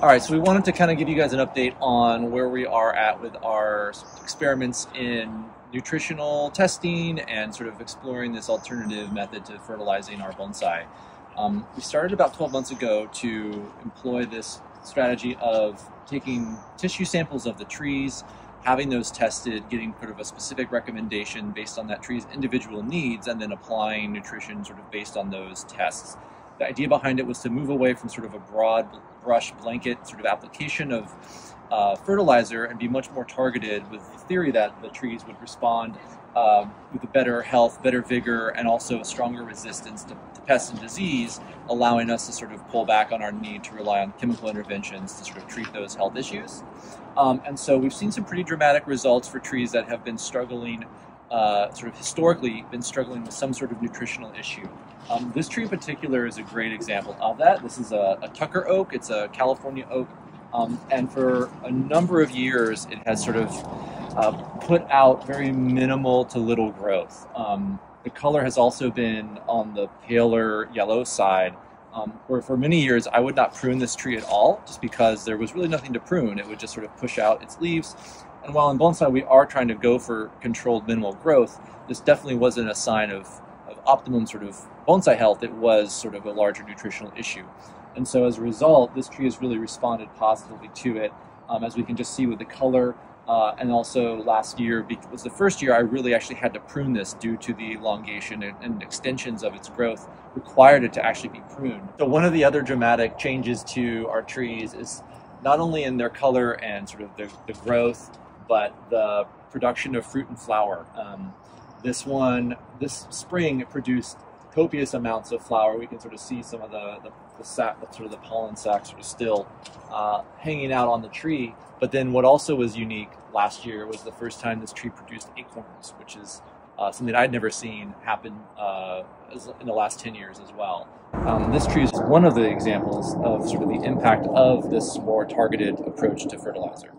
All right, so we wanted to kind of give you guys an update on where we are at with our experiments in nutritional testing and sort of exploring this alternative method to fertilizing our bonsai. Um, we started about 12 months ago to employ this strategy of taking tissue samples of the trees, having those tested, getting sort of a specific recommendation based on that tree's individual needs, and then applying nutrition sort of based on those tests. The idea behind it was to move away from sort of a broad brush blanket sort of application of uh, fertilizer and be much more targeted with the theory that the trees would respond um, with a better health, better vigor, and also a stronger resistance to, to pests and disease, allowing us to sort of pull back on our need to rely on chemical interventions to sort of treat those health issues. Um, and so we've seen some pretty dramatic results for trees that have been struggling, uh, sort of historically, been struggling with some sort of nutritional issue. Um, this tree in particular is a great example of that. This is a, a Tucker oak. It's a California oak. Um, and for a number of years, it has sort of uh, put out very minimal to little growth. Um, the color has also been on the paler yellow side, um, where for many years I would not prune this tree at all, just because there was really nothing to prune. It would just sort of push out its leaves. And while in bonsai we are trying to go for controlled minimal growth, this definitely wasn't a sign of of optimum sort of bonsai health, it was sort of a larger nutritional issue. And so as a result, this tree has really responded positively to it, um, as we can just see with the color. Uh, and also last year was the first year I really actually had to prune this due to the elongation and, and, extensions of its growth required it to actually be pruned. So one of the other dramatic changes to our trees is not only in their color and sort of the, the growth, but the production of fruit and flower. Um, this one, this spring, produced copious amounts of flower. We can sort of see some of the, the, the sort of the pollen sacs sort of still uh, hanging out on the tree. But then what also was unique last year was the first time this tree produced acorns, which is uh, something I'd never seen happen uh, in the last 10 years as well. Um, this tree is one of the examples of sort of the impact of this more targeted approach to fertilizer.